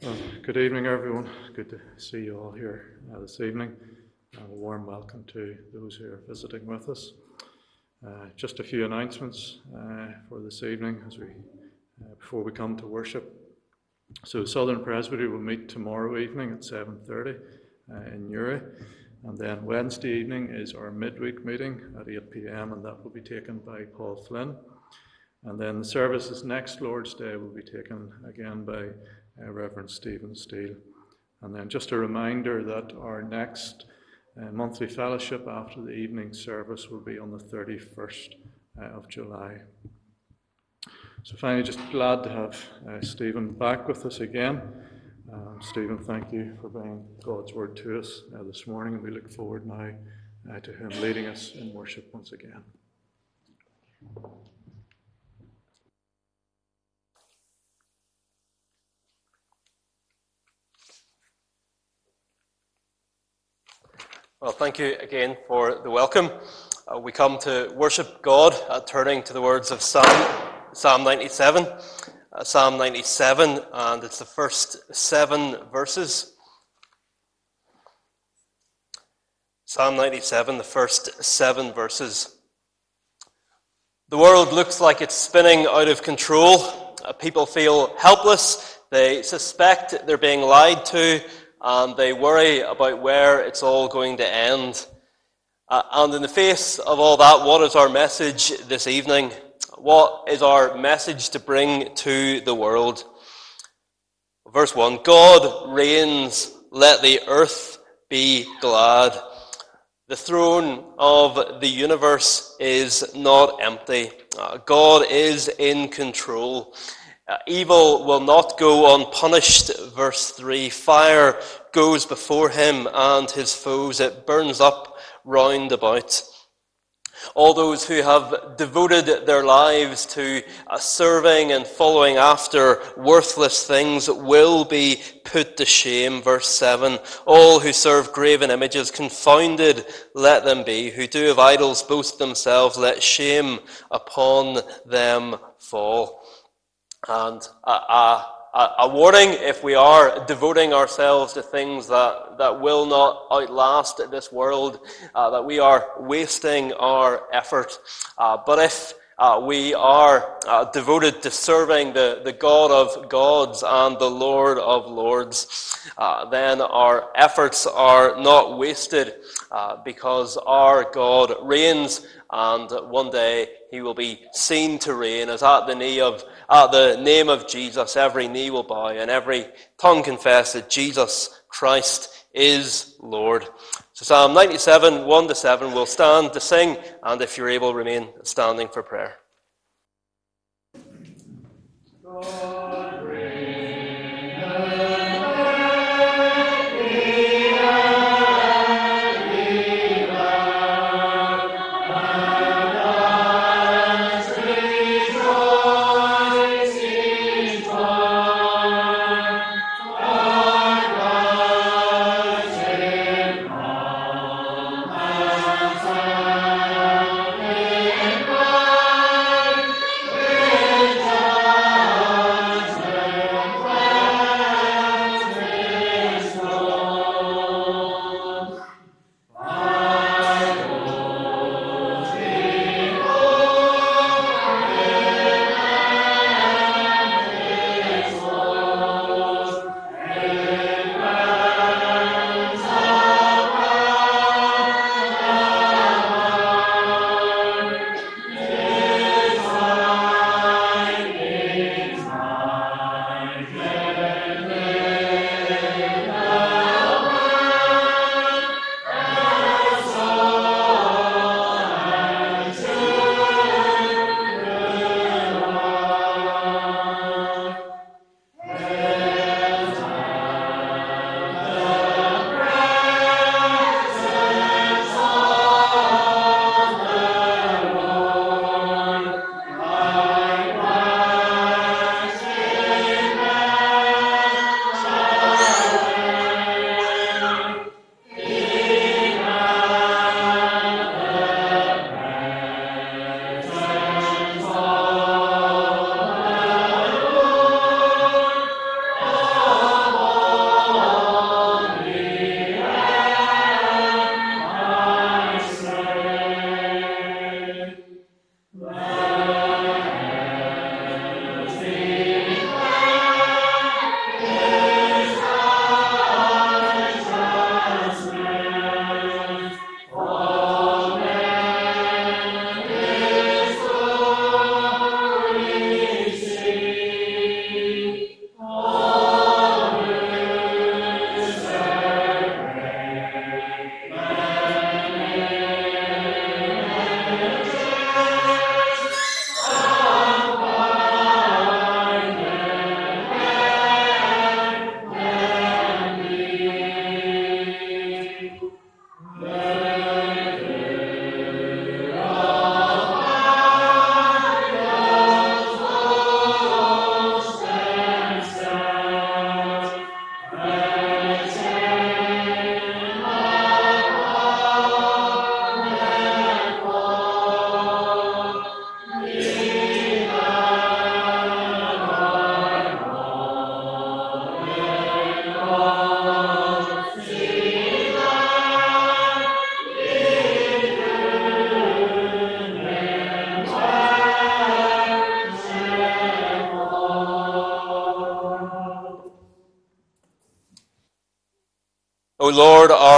Well, good evening, everyone. Good to see you all here uh, this evening. A warm welcome to those who are visiting with us. Uh, just a few announcements uh, for this evening as we uh, before we come to worship. So Southern Presbytery will meet tomorrow evening at 7:30 uh, in Newry, and then Wednesday evening is our midweek meeting at 8 p.m. and that will be taken by Paul Flynn. And then the services next Lord's Day will be taken again by uh, Reverend Stephen Steele. And then just a reminder that our next uh, monthly fellowship after the evening service will be on the 31st uh, of July. So finally, just glad to have uh, Stephen back with us again. Um, Stephen, thank you for bringing God's word to us uh, this morning, and we look forward now uh, to him leading us in worship once again. Well, thank you again for the welcome. Uh, we come to worship God, uh, turning to the words of Psalm, Psalm 97. Uh, Psalm 97, and it's the first seven verses. Psalm 97, the first seven verses. The world looks like it's spinning out of control. Uh, people feel helpless. They suspect they're being lied to and they worry about where it's all going to end. Uh, and in the face of all that, what is our message this evening? What is our message to bring to the world? Verse 1 God reigns, let the earth be glad. The throne of the universe is not empty. Uh, God is in control. Uh, evil will not go unpunished, verse 3. Fire goes before him and his foes, it burns up round about. All those who have devoted their lives to uh, serving and following after worthless things will be put to shame. Verse 7 All who serve graven images, confounded let them be. Who do of idols boast themselves, let shame upon them fall. And a, a, a, warning if we are devoting ourselves to things that, that will not outlast this world, uh, that we are wasting our effort. Uh, but if uh, we are uh, devoted to serving the, the God of gods and the Lord of lords, uh, then our efforts are not wasted uh, because our God reigns and one day he will be seen to reign as at the knee of at the name of Jesus every knee will bow and every tongue confess that Jesus Christ is Lord. So Psalm 97, 1 to 7 we'll stand to sing, and if you're able, remain standing for prayer.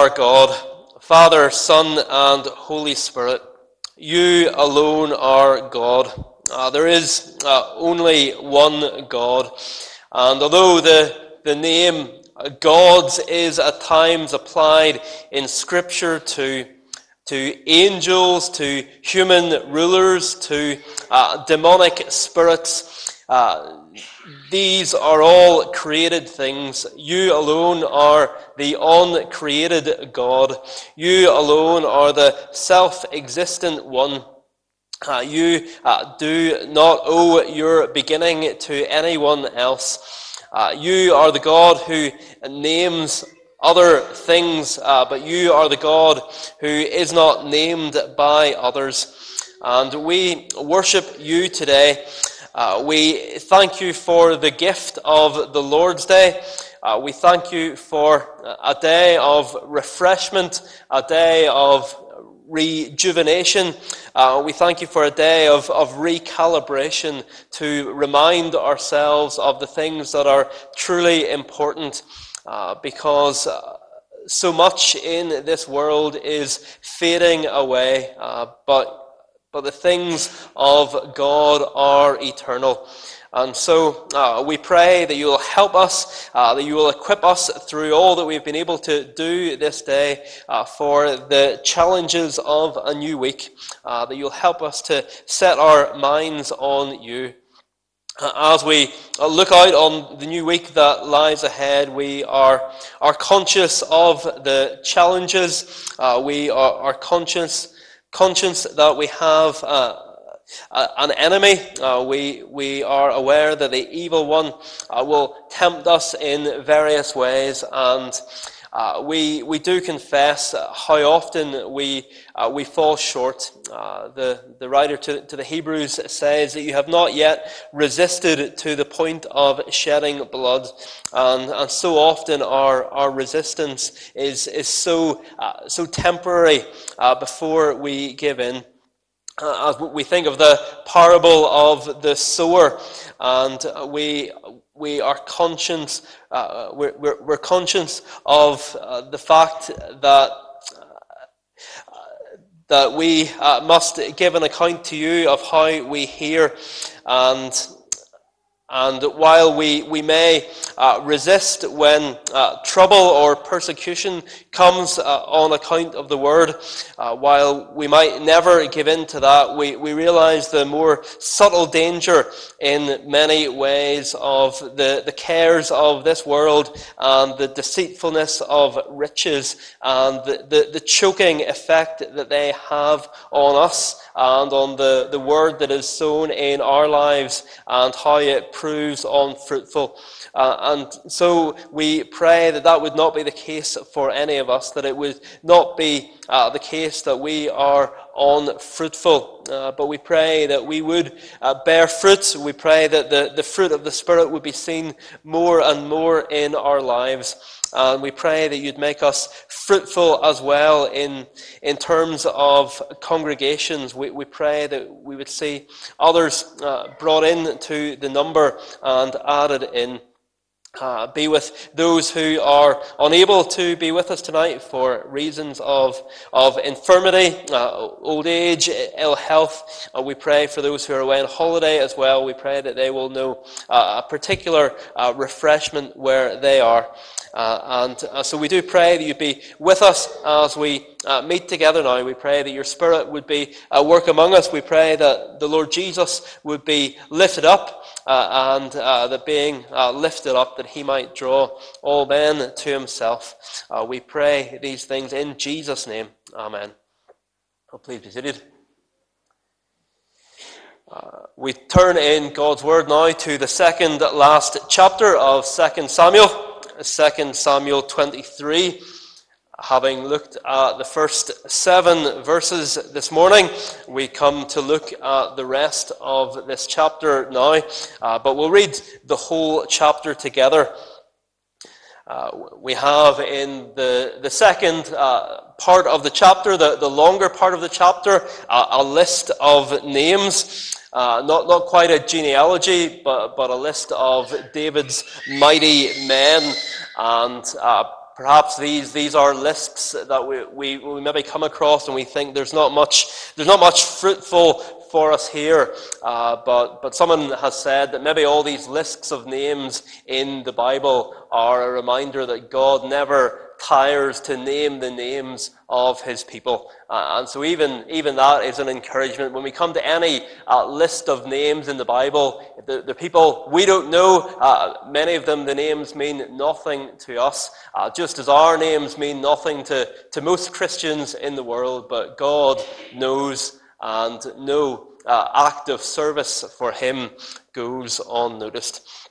Our God, Father, Son, and Holy Spirit, you alone are God. Uh, there is uh, only one God. And although the, the name gods is at times applied in Scripture to, to angels, to human rulers, to uh, demonic spirits, uh, these are all created things. You alone are the uncreated God. You alone are the self existent one. Uh, you uh, do not owe your beginning to anyone else. Uh, you are the God who names other things, uh, but you are the God who is not named by others. And we worship you today. Uh, we thank you for the gift of the Lord's Day. Uh, we thank you for a day of refreshment, a day of rejuvenation. Uh, we thank you for a day of, of recalibration to remind ourselves of the things that are truly important uh, because uh, so much in this world is fading away, uh, but but the things of God are eternal. And so uh, we pray that you will help us, uh, that you will equip us through all that we've been able to do this day uh, for the challenges of a new week, uh, that you'll help us to set our minds on you. Uh, as we uh, look out on the new week that lies ahead, we are, are conscious of the challenges. we are, are conscious conscience that we have uh, an enemy. Uh, we, we are aware that the evil one uh, will tempt us in various ways, and uh, we, we do confess how often we, uh, we fall short. Uh, the, the writer to, to the Hebrews says that you have not yet resisted to the point of shedding blood. And, and so often our, our resistance is, is so, uh, so temporary uh, before we give in. Uh, we think of the parable of the sower, and we we are conscious, uh, we're, we're, we're, conscious of uh, the fact that that we uh, must give an account to you of how we hear and and while we, we may uh, resist when uh, trouble or persecution comes uh, on account of the word, uh, while we might never give in to that, we, we realize the more subtle danger in many ways of the, the cares of this world and the deceitfulness of riches and the, the, the choking effect that they have on us and on the, the word that is sown in our lives and how it proves unfruitful. Uh, and so we pray that that would not be the case for any of us, that it would not be uh, the case that we are unfruitful. Uh, but we pray that we would uh, bear fruit. We pray that the, the fruit of the Spirit would be seen more and more in our lives. And we pray that you'd make us fruitful as well in, in terms of congregations. We, we pray that we would see others uh, brought in to the number and added in. Uh, be with those who are unable to be with us tonight for reasons of, of infirmity, uh, old age, ill health. Uh, we pray for those who are away on holiday as well. We pray that they will know uh, a particular uh, refreshment where they are. Uh, and uh, so we do pray that you'd be with us as we uh, meet together now. We pray that your Spirit would be at work among us. We pray that the Lord Jesus would be lifted up uh, and uh, that being uh, lifted up, that he might draw all men to himself. we pray these things in Jesus' name. Amen. Oh, please be seated. Uh, we turn in God's Word now to the second last chapter of 2 Samuel. 2 Samuel 23. Having looked at the first seven verses this morning, we come to look at the rest of this chapter now, uh, but we'll read the whole chapter together. Uh, we have in the, the second uh, part of the chapter, the, the longer part of the chapter, uh, a list of names. Uh, not, not quite a genealogy, but, but a list of David's mighty men and uh, perhaps these, these are lists that we, we, we maybe come across and we think there's not much, there's not much fruitful for us here. Uh, but, but someone has said that maybe all these lists of names in the Bible are a reminder that God never tires to name the names of his people. Uh, and so even, even that is an encouragement. When we come to any uh, list of names in the Bible, the, the people we don't know, uh, many of them, the names mean nothing to us, uh, just as our names mean nothing to, to most Christians in the world. But God knows, and no uh, act of service for him goes unnoticed.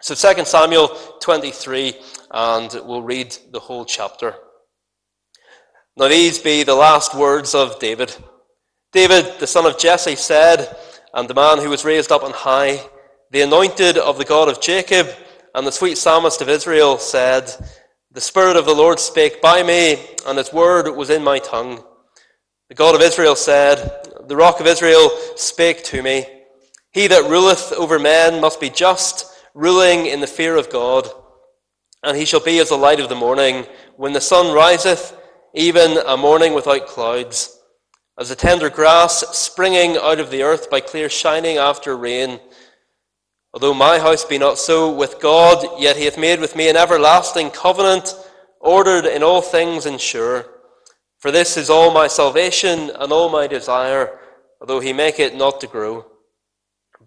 So 2 Samuel 23, and we'll read the whole chapter. Now these be the last words of David. David, the son of Jesse, said, and the man who was raised up on high, the anointed of the God of Jacob, and the sweet psalmist of Israel, said, The Spirit of the Lord spake by me, and his word was in my tongue. The God of Israel said, The rock of Israel spake to me. He that ruleth over men must be just ruling in the fear of God. And he shall be as the light of the morning, when the sun riseth, even a morning without clouds, as the tender grass springing out of the earth by clear shining after rain. Although my house be not so with God, yet he hath made with me an everlasting covenant, ordered in all things and sure. For this is all my salvation and all my desire, although he make it not to grow.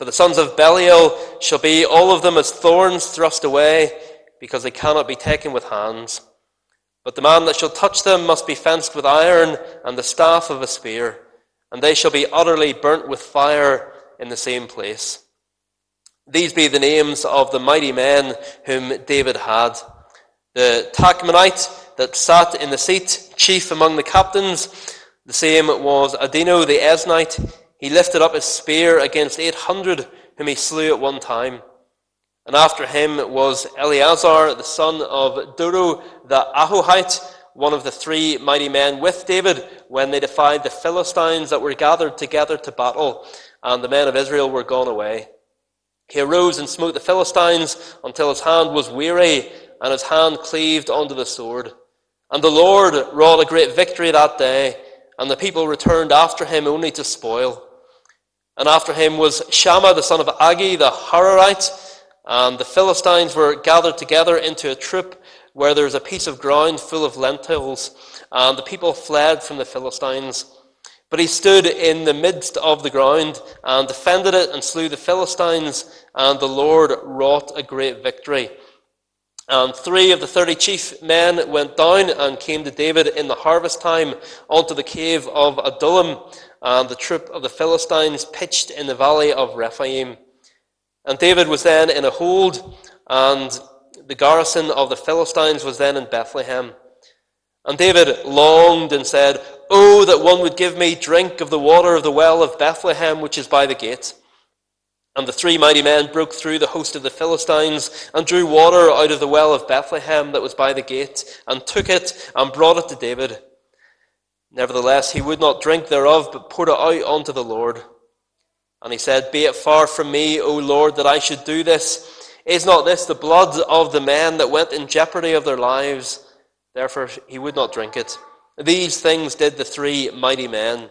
But the sons of Belial shall be all of them as thorns thrust away, because they cannot be taken with hands. But the man that shall touch them must be fenced with iron and the staff of a spear, and they shall be utterly burnt with fire in the same place. These be the names of the mighty men whom David had. The Tachmonite that sat in the seat, chief among the captains, the same was Adino the Eznite. He lifted up his spear against 800 whom he slew at one time. And after him was Eleazar, the son of Dodo the Ahohite, one of the three mighty men with David when they defied the Philistines that were gathered together to battle, and the men of Israel were gone away. He arose and smote the Philistines until his hand was weary, and his hand cleaved unto the sword. And the Lord wrought a great victory that day, and the people returned after him only to spoil. And after him was Shammah the son of Agee, the Hararite. And the Philistines were gathered together into a troop where there was a piece of ground full of lentils. And the people fled from the Philistines. But he stood in the midst of the ground and defended it and slew the Philistines. And the Lord wrought a great victory. And three of the thirty chief men went down and came to David in the harvest time unto the cave of Adullam and the troop of the Philistines pitched in the valley of Rephaim. And David was then in a hold, and the garrison of the Philistines was then in Bethlehem. And David longed and said, Oh, that one would give me drink of the water of the well of Bethlehem, which is by the gate. And the three mighty men broke through the host of the Philistines and drew water out of the well of Bethlehem that was by the gate, and took it and brought it to David. Nevertheless, he would not drink thereof, but poured it out unto the Lord. And he said, Be it far from me, O Lord, that I should do this. Is not this the blood of the men that went in jeopardy of their lives? Therefore he would not drink it. These things did the three mighty men.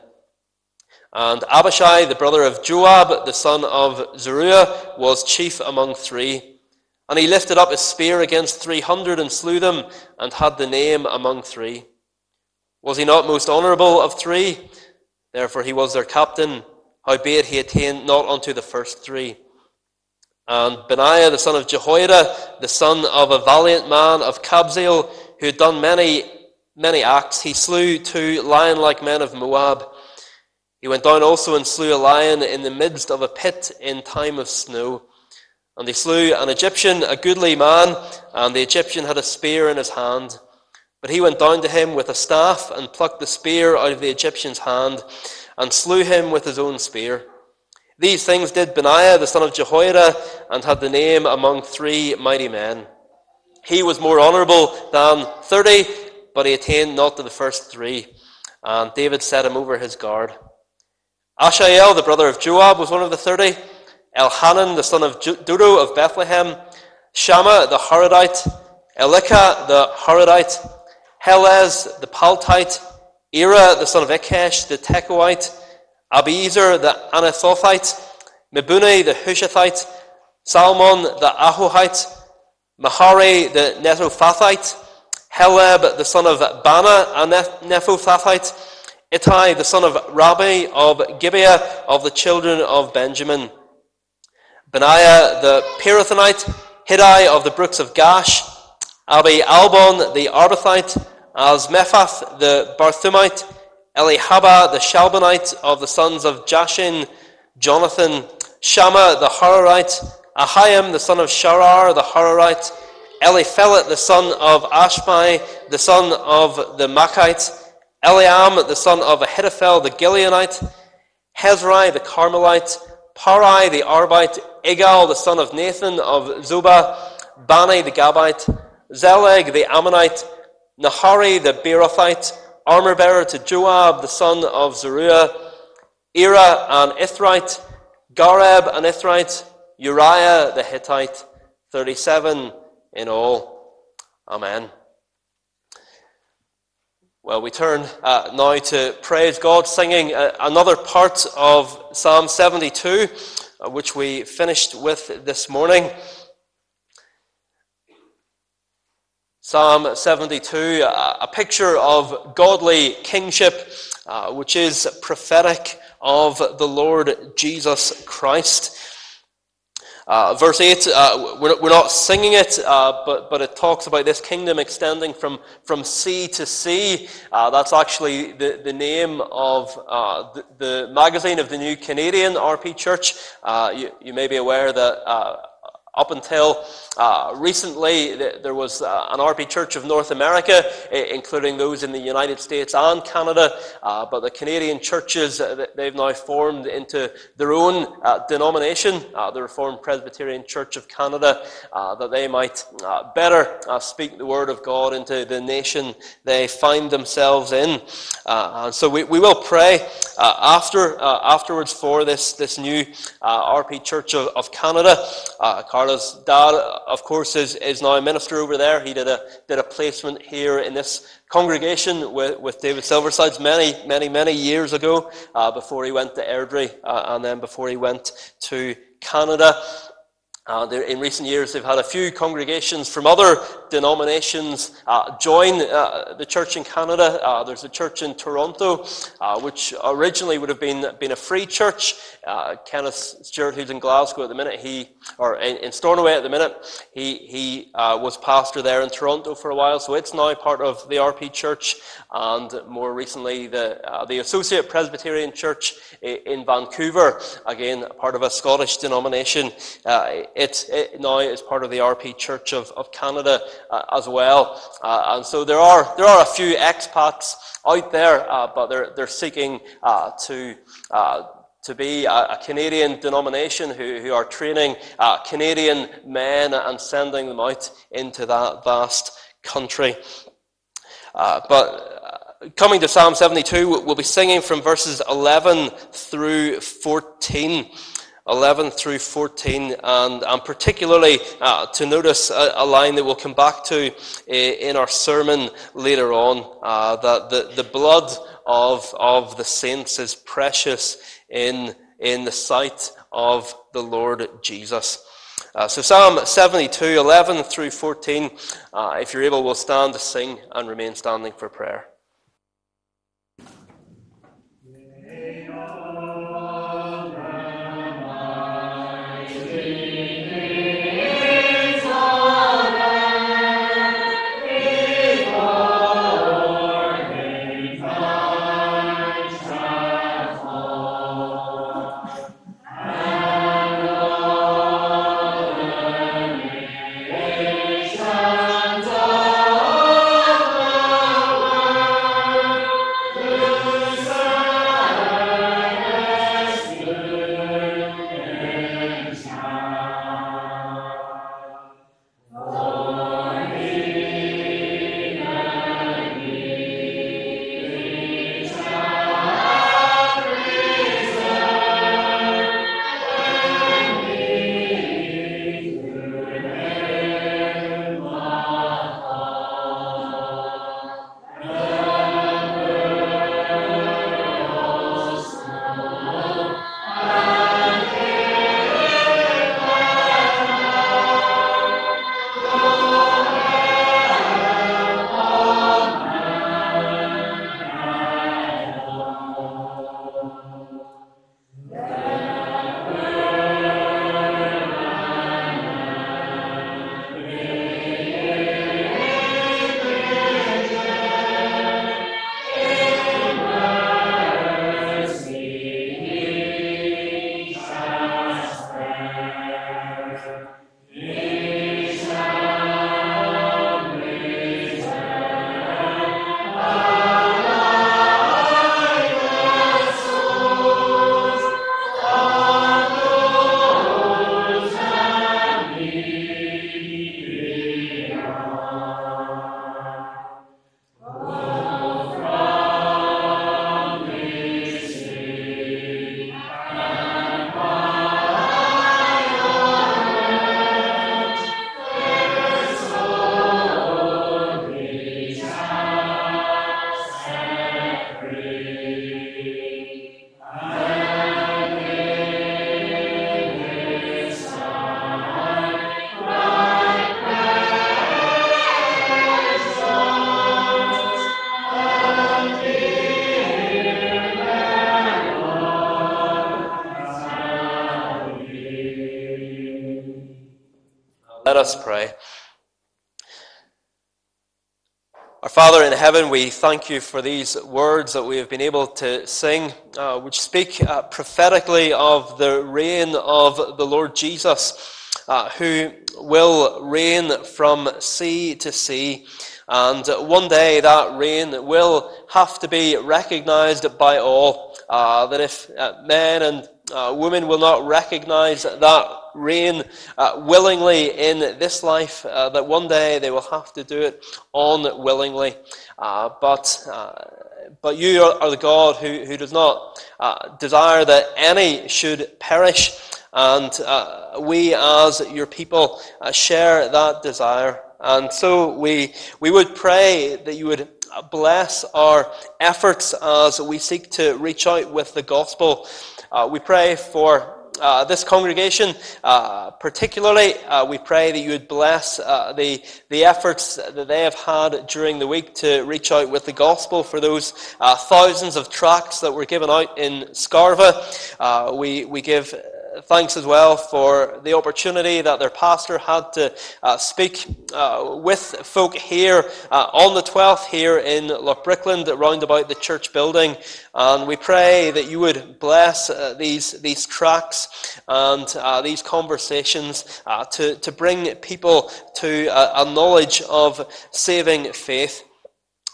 And Abishai, the brother of Joab, the son of Zeruiah, was chief among three. And he lifted up his spear against three hundred and slew them, and had the name among three. Was he not most honourable of three? Therefore he was their captain, howbeit he attained not unto the first three. And Benaiah the son of Jehoiada, the son of a valiant man of Kabzeel, who had done many, many acts, he slew two lion-like men of Moab. He went down also and slew a lion in the midst of a pit in time of snow. And he slew an Egyptian, a goodly man, and the Egyptian had a spear in his hand. But he went down to him with a staff and plucked the spear out of the Egyptian's hand and slew him with his own spear. These things did Benaiah the son of Jehoiada and had the name among three mighty men. He was more honourable than thirty, but he attained not to the first three. And David set him over his guard. Asahel, the brother of Joab, was one of the thirty. Elhanan, the son of Dodo of Bethlehem. Shammah the Harodite. Elika the Harodite, Helez the Paltite, Ira the son of Ikkesh the Tekoite, Abiezer the Anathothite, Mebunnai the Hushathite, Zalmon the Ahohite, Maharai the Netophathite, Heleb the son of Baanah a Netophathite, Ittai the son of Ribai of Gibeah of the children of Benjamin, Benaiah the Pirathonite, Hiddai of the brooks of Gaash, Abialbon the Arbathite, Azmaveth the Barhumite, Eliahba the Shaalbonite of the sons of Jashen, Jonathan, Shammah the Hararite, Ahiam the son of Sharar the Hararite, Eliphelet the son of Ashmai, the son of the Machite, Eliam the son of Ahithophel the Gilonite, Hezrai the Carmelite, Paarai the Arbite, Igal the son of Nathan of Zobah, Bani the Gadite, Zelek the Ammonite, Naharai the Beerothite, armor bearer to Joab the son of Zeruiah, Ira an Ithrite, Gareb an Ithrite, Uriah the Hittite, 37 in all. Amen. Well, we turn uh, now to praise God, singing uh, another part of Psalm 72, uh, which we finished with this morning. Psalm 72, a picture of godly kingship, uh, which is prophetic of the Lord Jesus Christ. Uh, verse 8, uh, we're, we're, not singing it, uh, but, but it talks about this kingdom extending from, from sea to sea. Uh, that's actually the, the name of uh, the, the, magazine of the New Canadian RP Church. Uh, you, you, may be aware that up until uh, recently, there was uh, an RP Church of North America, including those in the United States and Canada. Uh, but the Canadian churches, uh, they've now formed into their own uh, denomination, uh, the Reformed Presbyterian Church of Canada, that they might better speak the word of God into the nation they find themselves in. and so we, we will pray after afterwards for this, this new RP Church of, of Canada. Carla's dad, of course, is, is now a minister over there. He did a, did a placement here in this congregation with, with David Silversides many, many, many years ago uh, before he went to Airdrie uh, and then before he went to Canada. Uh, in recent years, they've had a few congregations from other denominations uh, join uh, the church in Canada. Uh, there's a church in Toronto, uh, which originally would have been, been a free church. Uh, Kenneth Stewart, who's in Glasgow at the minute, he or in, in Stornoway at the minute, he he was pastor there in Toronto for a while, so it's now part of the RP Church, and more recently the the Associate Presbyterian Church in Vancouver, again part of a Scottish denomination it, it now is part of the RP Church of, of Canada uh, as well. Uh, and so there are, there are a few expats out there, uh, but they're, they're seeking uh, to uh, to be a, a, Canadian denomination who, who are training uh, Canadian men and sending them out into that vast country. Uh, but coming to Psalm 72, we'll be singing from verses 11 through 14. 11 through 14, and, and particularly uh, to notice a, a, line that we'll come back to uh, in our sermon later on uh, that the, the blood of, of the saints is precious in, in the sight of the Lord Jesus. Uh, so, Psalm 72, 11 through 14. Uh, if you're able, we'll stand to sing and remain standing for prayer. Heaven, we thank you for these words that we have been able to sing, uh, which speak uh, prophetically of the reign of the Lord Jesus, uh, who will reign from sea to sea. And one day that reign will have to be recognized by all. Uh, that if uh, men and uh, women will not recognize that reign uh, willingly in this life, uh, that one day they will have to do it unwillingly. Uh, but, uh, but you are, the God who, who does not uh, desire that any should perish. And uh, we, as your people, share that desire. And so we, we would pray that you would bless our efforts as we seek to reach out with the gospel. We pray for uh, this congregation, uh, particularly, uh, we pray that you would bless uh, the, the efforts that they have had during the week to reach out with the gospel for those uh, thousands of tracts that were given out in Scarva. Uh, we, we give thanks as well for the opportunity that their pastor had to uh, speak uh, with folk here uh, on the 12th here in Loughbrickland around about the church building. And we pray that you would bless uh, these, these tracts and uh, these conversations uh, to, to bring people to a knowledge of saving faith.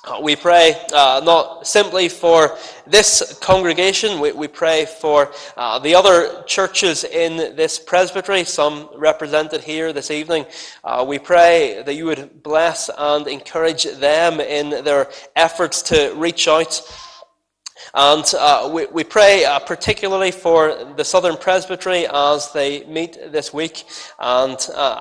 Uh, we pray uh, not simply for this congregation, we, we pray for uh, the other churches in this presbytery, some represented here this evening. Uh, we pray that you would bless and encourage them in their efforts to reach out and uh, we, we pray uh, particularly for the Southern Presbytery as they meet this week and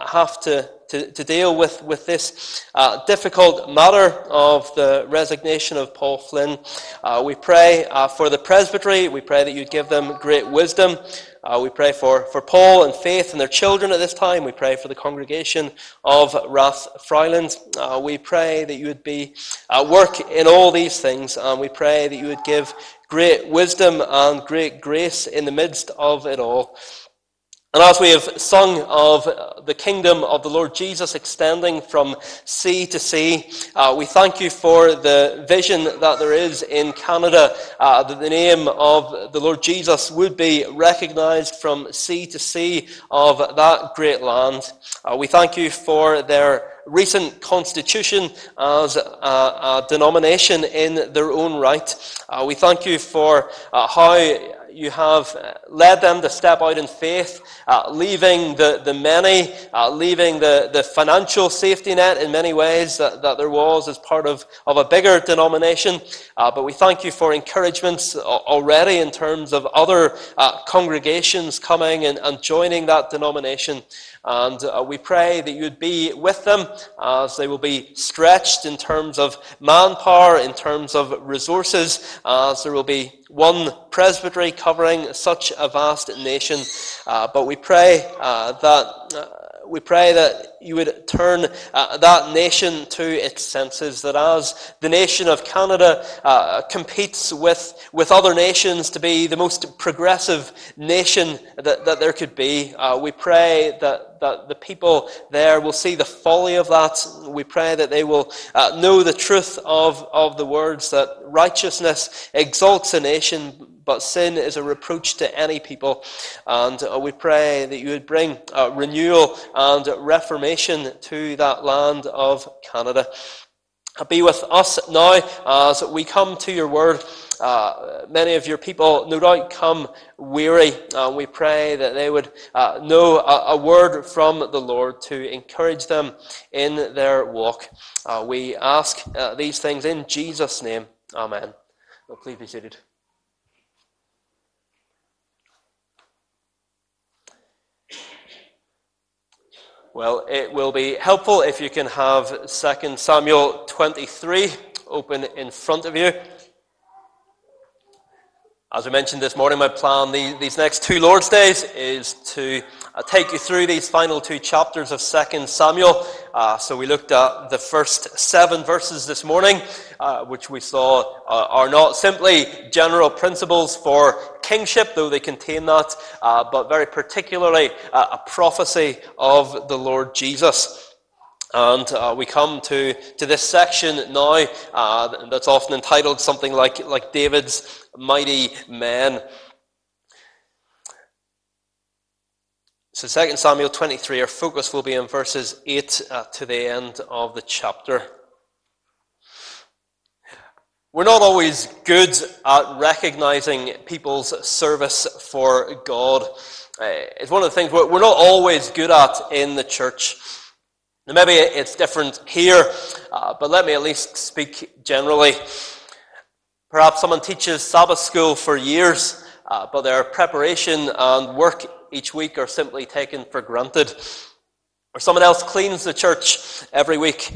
have to, to, to, deal with, with this uh, difficult matter of the resignation of Paul Flynn. Uh, we pray uh, for the Presbytery. We pray that you'd give them great wisdom. Uh, we pray for, for Paul and Faith and their children at this time. We pray for the congregation of Rathfriland. Uh, we pray that you would be at work in all these things, and we pray that you would give great wisdom and great grace in the midst of it all. And as we have sung of the kingdom of the Lord Jesus extending from sea to sea, uh, we thank you for the vision that there is in Canada, uh, that the name of the Lord Jesus would be recognized from sea to sea of that great land. Uh, we thank you for their recent constitution as a, a denomination in their own right. Uh, we thank you for uh, how you have led them to step out in faith, uh, leaving the, the many, uh, leaving the, the financial safety net in many ways that, that there was as part of, of a bigger denomination. Uh, but we thank you for encouragements already in terms of other uh, congregations coming and, and joining that denomination. And uh, we pray that you'd be with them as they will be stretched in terms of manpower, in terms of resources, as there will be one presbytery covering such a vast nation. Uh, but we pray uh, that uh, we pray that you would turn uh, that nation to its senses, that as the nation of Canada uh, competes with, with other nations to be the most progressive nation that, that there could be, uh, we pray that, that the people there will see the folly of that. We pray that they will uh, know the truth of, of the words that righteousness exalts a nation, but sin is a reproach to any people. And uh, we pray that you would bring uh, renewal and reformation to that land of Canada. Be with us now as we come to your word. Uh, many of your people, no doubt, come weary. And we pray that they would uh, know a, a, word from the Lord to encourage them in their walk. Uh, we ask uh, these things in Jesus' name. Amen. Well, please be seated. Well, it will be helpful if you can have 2 Samuel 23 open in front of you. As I mentioned this morning, my plan these next two Lord's Days is to uh, take you through these final two chapters of 2 Samuel. Uh, so we looked at the first seven verses this morning, uh, which we saw uh, are not simply general principles for kingship, though they contain that, uh, but very particularly a prophecy of the Lord Jesus. And uh, we come to, to this section now uh, that's often entitled something like, like David's Mighty Men. So 2 Samuel 23, our focus will be in verses 8 uh, to the end of the chapter. We're not always good at recognizing people's service for God. Uh, it's one of the things we're not always good at in the church. Now, maybe it's different here, uh, but let me at least speak generally. Perhaps someone teaches Sabbath school for years, uh, but their preparation and work each week are simply taken for granted. Or someone else cleans the church every week,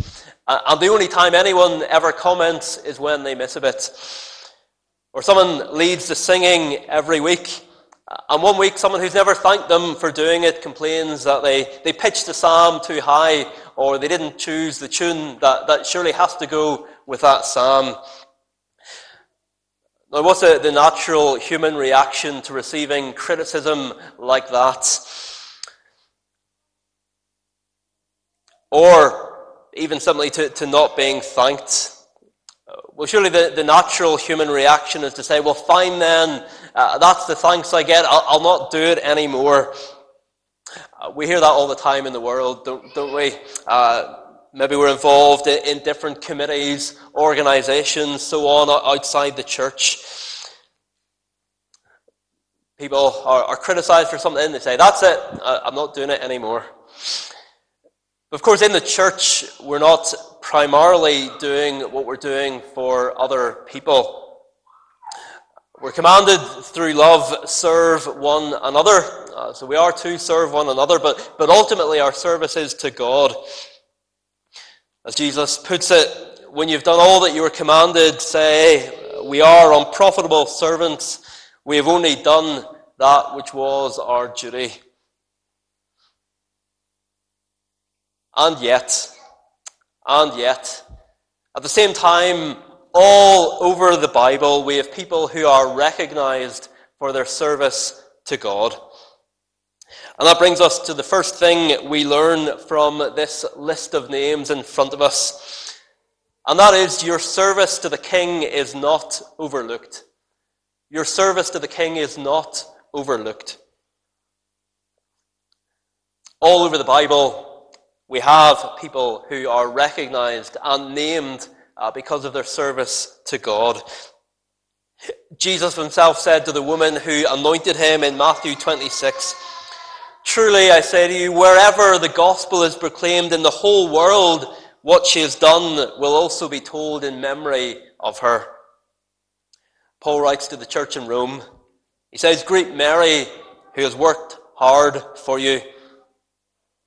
uh, and the only time anyone ever comments is when they miss a bit. Or someone leads the singing every week, Uh, and one week, someone who's never thanked them for doing it complains that they, they pitched the psalm too high or they didn't choose the tune that, that surely has to go with that psalm. Now, what's the, the natural human reaction to receiving criticism like that? Or even simply to, to not being thanked? Uh, well, surely the, the natural human reaction is to say, well, fine then, uh, that's the thanks I get, I'll, I'll not do it anymore. Uh, we hear that all the time in the world, don't, don't we? Uh, maybe we're involved in, in different committees, organizations, so on, outside the church. People are, are criticized for something, and they say, that's it, I'm not doing it anymore. Of course, in the church, we're not primarily doing what we're doing for other people. We're commanded through love serve one another. Uh, so we are to serve one another, but, but ultimately our service is to God. As Jesus puts it, when you've done all that you were commanded, say, We are unprofitable servants. We have only done that which was our duty. And yet, and yet, at the same time, all over the Bible, we have people who are recognized for their service to God. And that brings us to the first thing we learn from this list of names in front of us. And that is your service to the king is not overlooked. Your service to the king is not overlooked. All over the Bible, we have people who are recognized and named uh, because of their service to God. Jesus himself said to the woman who anointed him in Matthew 26, Truly I say to you, wherever the gospel is proclaimed in the whole world, what she has done will also be told in memory of her. Paul writes to the church in Rome. He says, Greet Mary, who has worked hard for you.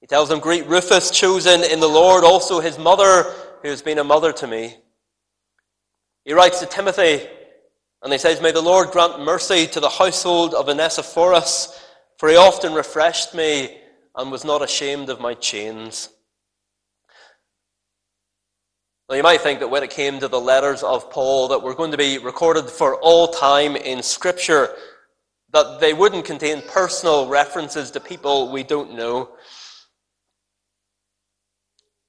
He tells them, Greet Rufus, chosen in the Lord, also his mother, who has been a mother to me. He writes to Timothy, and he says, May the Lord grant mercy to the household of Onesiphorus, for he often refreshed me and was not ashamed of my chains. Now, you might think that when it came to the letters of Paul that were going to be recorded for all time in Scripture, that they wouldn't contain personal references to people we don't know.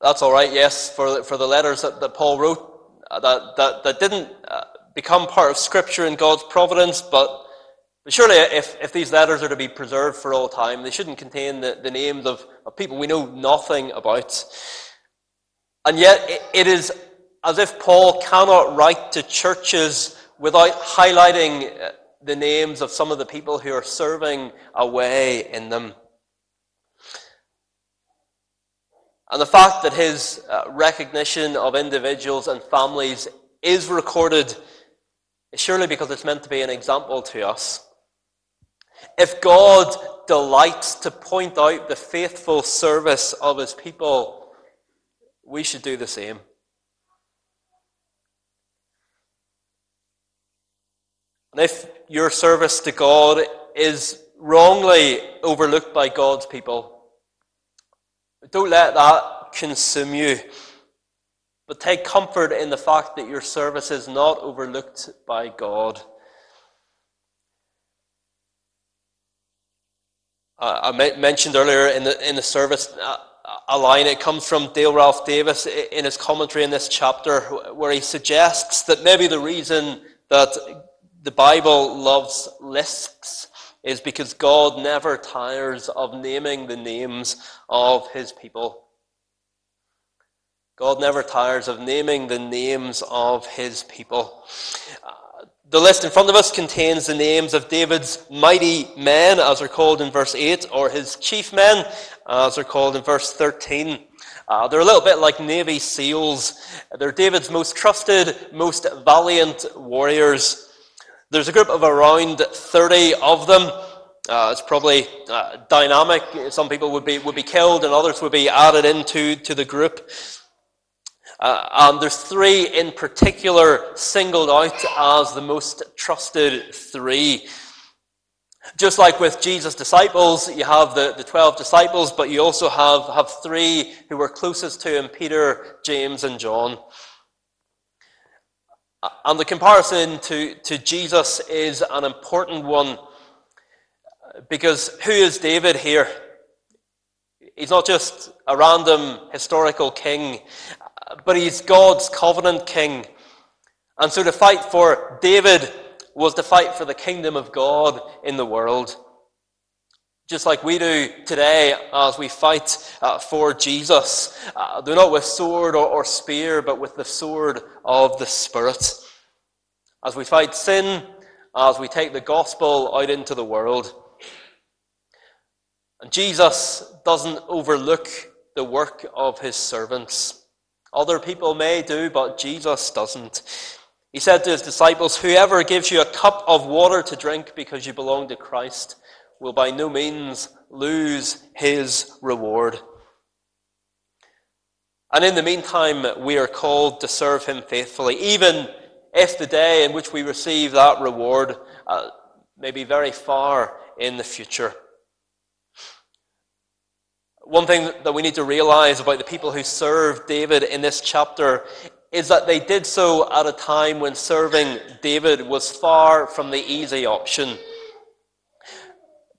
That's all right, yes, for, for the letters that, that Paul wrote that, that, that didn't uh, become part of Scripture in God's providence, but, but surely if, if these letters are to be preserved for all time, they shouldn't contain the, the names of, of people we know nothing about. And yet, it, it is as if Paul cannot write to churches without highlighting uh, the names of some of the people who are serving away in them. And the fact that his uh, recognition of individuals and families is recorded is surely because it's meant to be an example to us. If God delights to point out the faithful service of his people, we should do the same. And if your service to God is wrongly overlooked by God's people, don't let that consume you. But take comfort in the fact that your service is not overlooked by God. I mentioned earlier in the, in the service a line, it comes from Dale Ralph Davis in his commentary in this chapter, where he suggests that maybe the reason that the Bible loves lists is because God never tires of naming the names of his people. God never tires of naming the names of his people. Uh, the list in front of us contains the names of David's mighty men, as are called in verse 8, or his chief men, as are called in verse 13. Uh, they're a little bit like Navy SEALs. They're David's most trusted, most valiant warriors. There's a group of around 30 of them. Uh, it's probably uh, dynamic. Some people would be, would be killed and others would be added into to the group. Uh, and there's three in particular singled out as the most trusted three. Just like with Jesus' disciples, you have the, the 12 disciples, but you also have, have three who were closest to him Peter, James, and John. Uh, and the comparison to, to Jesus is an important one because who is David here? He's not just a random historical king but he's God's covenant king. And so to fight for David was to fight for the kingdom of God in the world. Just like we do today as we fight uh, for Jesus. Uh, not with sword or, or spear, but with the sword of the Spirit. As we fight sin, as we take the gospel out into the world. And Jesus doesn't overlook the work of his servants. Other people may do, but Jesus doesn't. He said to his disciples, Whoever gives you a cup of water to drink because you belong to Christ will by no means lose his reward. And in the meantime, we are called to serve him faithfully, even if the day in which we receive that reward uh, may be very far in the future. One thing that we need to realize about the people who served David in this chapter is that they did so at a time when serving David was far from the easy option.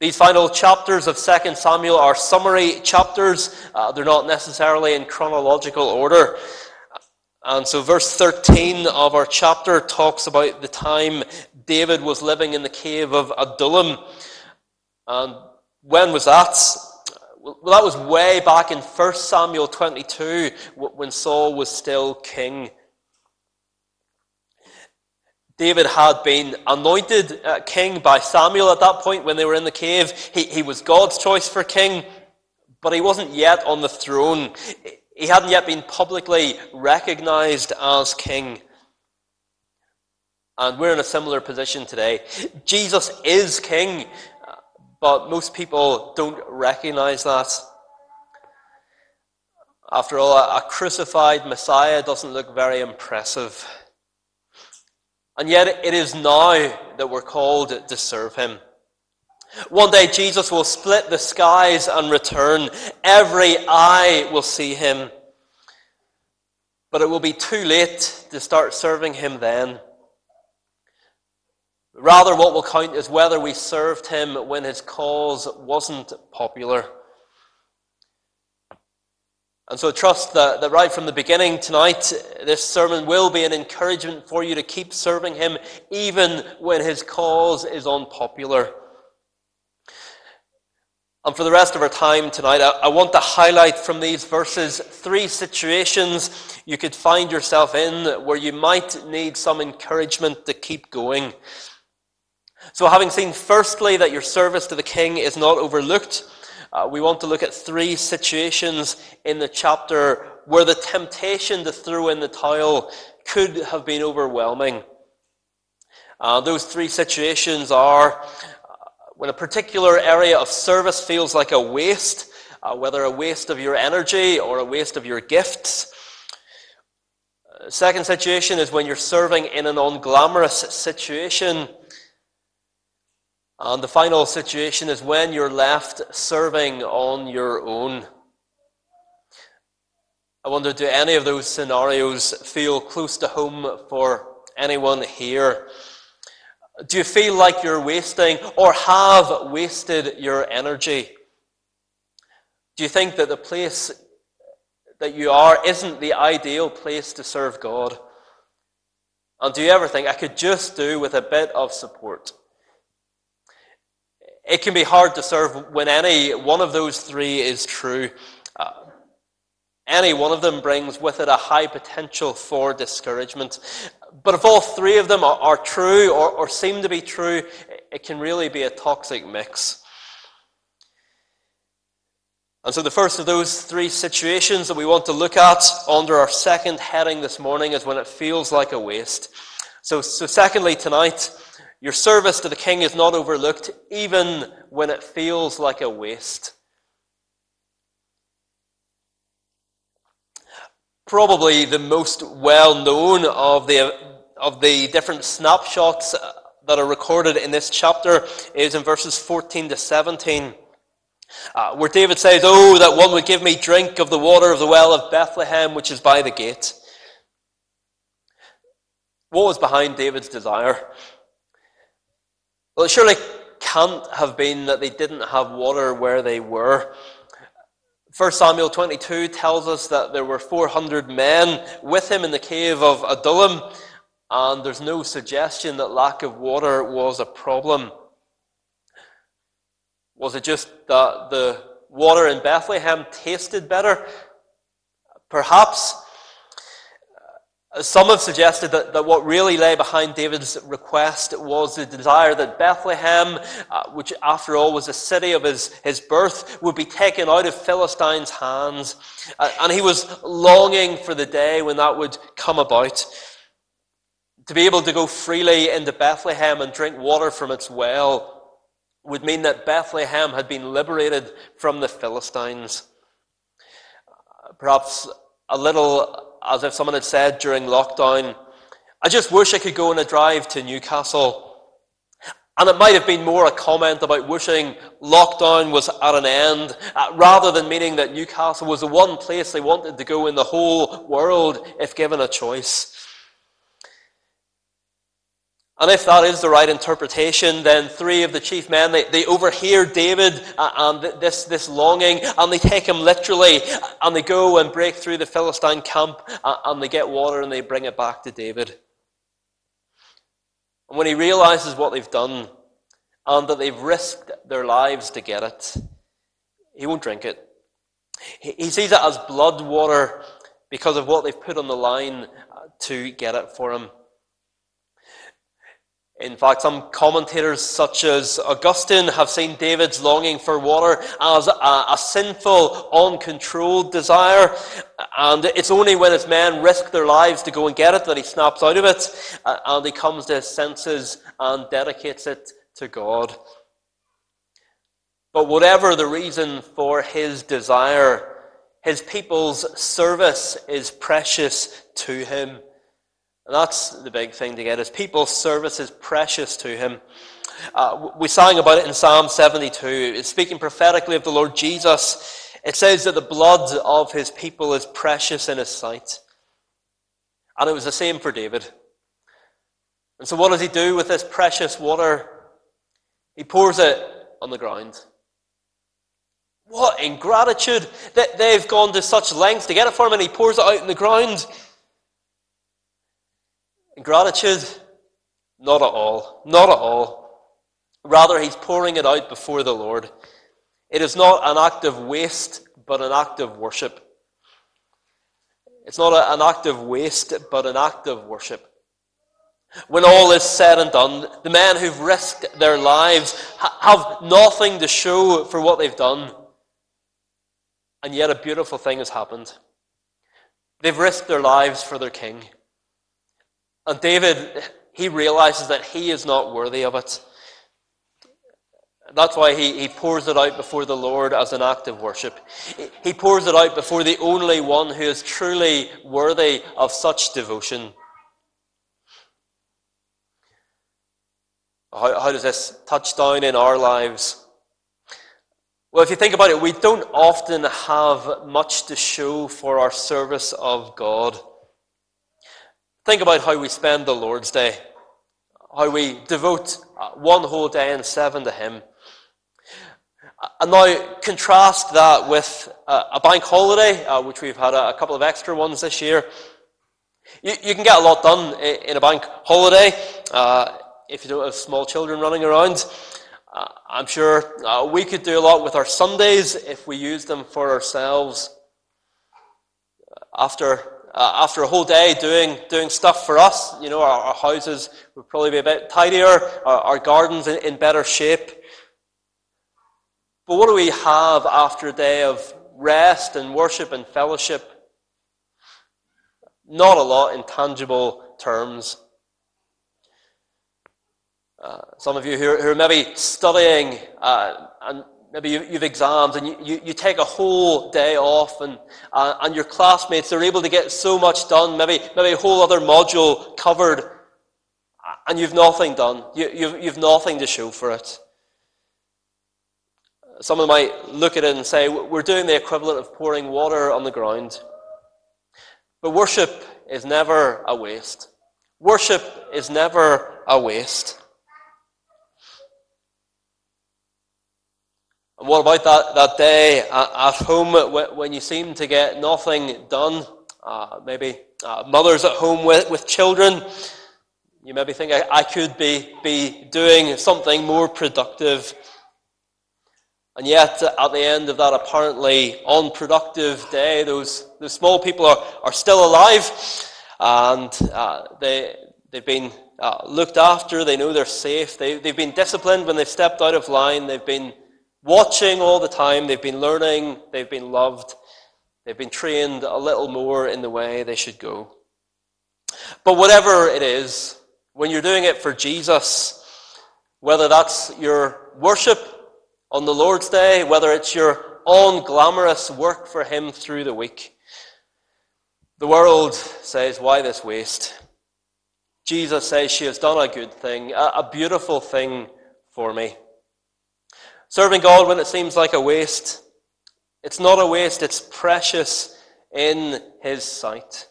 These final chapters of 2 Samuel are summary chapters. Uh, they're not necessarily in chronological order. And so, verse 13 of our chapter talks about the time David was living in the cave of Adullam. And when was that? Well, that was way back in 1 Samuel 22 when Saul was still king. David had been anointed uh, king by Samuel at that point when they were in the cave. He, he was God's choice for king, but he wasn't yet on the throne. He hadn't yet been publicly recognized as king. And we're in a similar position today. Jesus is king, but most people don't recognize that. After all, a crucified Messiah doesn't look very impressive. And yet, it is now that we're called to serve him. One day, Jesus will split the skies and return. Every eye will see him. But it will be too late to start serving him then. Rather, what will count is whether we served him when his cause wasn't popular. And so I trust that, that right from the beginning tonight, this sermon will be an encouragement for you to keep serving him even when his cause is unpopular. And for the rest of our time tonight, I, I want to highlight from these verses three situations you could find yourself in where you might need some encouragement to keep going. So, having seen firstly that your service to the king is not overlooked, uh, we want to look at three situations in the chapter where the temptation to throw in the towel could have been overwhelming. Uh, those three situations are uh, when a particular area of service feels like a waste, uh, whether a waste of your energy or a waste of your gifts. Uh, second situation is when you're serving in an unglamorous situation. And the final situation is when you're left serving on your own. I wonder, do any of those scenarios feel close to home for anyone here? Do you feel like you're wasting or have wasted your energy? Do you think that the place that you are isn't the ideal place to serve God? And do you ever think, I could just do with a bit of support? It can be hard to serve when any one of those three is true. Uh, any one of them brings with it a high potential for discouragement. But if all three of them are, are true or, or seem to be true, it can really be a toxic mix. And so, the first of those three situations that we want to look at under our second heading this morning is when it feels like a waste. So, so secondly, tonight, your service to the king is not overlooked, even when it feels like a waste. Probably the most well known of the, of the different snapshots that are recorded in this chapter is in verses 14 to 17. Uh, where David says, Oh, that one would give me drink of the water of the well of Bethlehem, which is by the gate. What was behind David's desire? Well, it surely can't have been that they didn't have water where they were. 1 Samuel 22 tells us that there were 400 men with him in the cave of Adullam, and there's no suggestion that lack of water was a problem. Was it just that the water in Bethlehem tasted better? Perhaps. Uh, some have suggested that, that what really lay behind David's request was the desire that Bethlehem, uh, which after all was the city of his, his birth, would be taken out of Philistines' hands. Uh, and he was longing for the day when that would come about. To be able to go freely into Bethlehem and drink water from its well would mean that Bethlehem had been liberated from the Philistines. Perhaps a little as if someone had said during lockdown, I just wish I could go on a drive to Newcastle. And it might have been more a comment about wishing lockdown was at an end, uh, rather than meaning that Newcastle was the one place they wanted to go in the whole world if given a choice. And if that is the right interpretation, then three of the chief men, they, they overhear David uh, and this, this longing, and they take him literally, and they go and break through the Philistine camp, uh, and they get water and they bring it back to David. And when he realizes what they've done, and that they've risked their lives to get it, he won't drink it. He sees it as blood water because of what they've put on the line uh, to get it for him. In fact, some commentators, such as Augustine, have seen David's longing for water as a, a, sinful, uncontrolled desire. And it's only when his men risk their lives to go and get it that he snaps out of it uh, and he comes to his senses and dedicates it to God. But whatever the reason for his desire, his people's service is precious to him. And that's the big thing to get is people's service is precious to him. Uh, we sang about it in Psalm 72. It's speaking prophetically of the Lord Jesus. It says that the blood of his people is precious in his sight. And it was the same for David. And so what does he do with this precious water? He pours it on the ground. What ingratitude that they've gone to such lengths to get it for him and he pours it out in the ground. Gratitude? Not at all. Not at all. Rather, he's pouring it out before the Lord. It is not an act of waste, but an act of worship. It's not a, an act of waste, but an act of worship. When all is said and done, the men who've risked their lives ha- have nothing to show for what they've done. And yet, a beautiful thing has happened. They've risked their lives for their king. And David, he realizes that he is not worthy of it. That's why he, he pours it out before the Lord as an act of worship. He pours it out before the only one who is truly worthy of such devotion. How, how does this touch down in our lives? Well, if you think about it, we don't often have much to show for our service of God. Think about how we spend the Lord's Day, how we devote one whole day and seven to Him. And now contrast that with a bank holiday, uh, which we've had a couple of extra ones this year. You, can get a lot done in a bank holiday uh, if you don't have small children running around. Uh, I'm sure uh, we could do a lot with our Sundays if we use them for ourselves. After uh, after a whole day doing doing stuff for us, you know, our, our houses would probably be a bit tidier, our, our gardens in, in better shape. But what do we have after a day of rest and worship and fellowship? Not a lot in tangible terms. Uh, some of you who are, who are maybe studying uh, and maybe you, have exams and you, you, you, take a whole day off and, uh, and your classmates are able to get so much done, maybe, maybe a whole other module covered, and you've nothing done. You, you've, you've nothing to show for it. Someone might look at it and say, We're doing the equivalent of pouring water on the ground. But worship is never a waste. Worship is never a waste. And what about that, that day at home when you seem to get nothing done? Uh, maybe uh, mothers at home with, with children. You maybe think, I, I could be, be doing something more productive. And yet, at the end of that apparently unproductive day, those, those small people are, are still alive and uh, they, they've been uh, looked after, they know they're safe, they, they've been disciplined when they've stepped out of line, they've been watching all the time, they've been learning, they've been loved, they've been trained a little more in the way they should go. But whatever it is, when you're doing it for Jesus, whether that's your worship on the Lord's Day, whether it's your own glamorous work for Him through the week. The world says, Why this waste? Jesus says, She has done a good thing, a, beautiful thing for me. Serving God when it seems like a waste, it's not a waste, it's precious in His sight.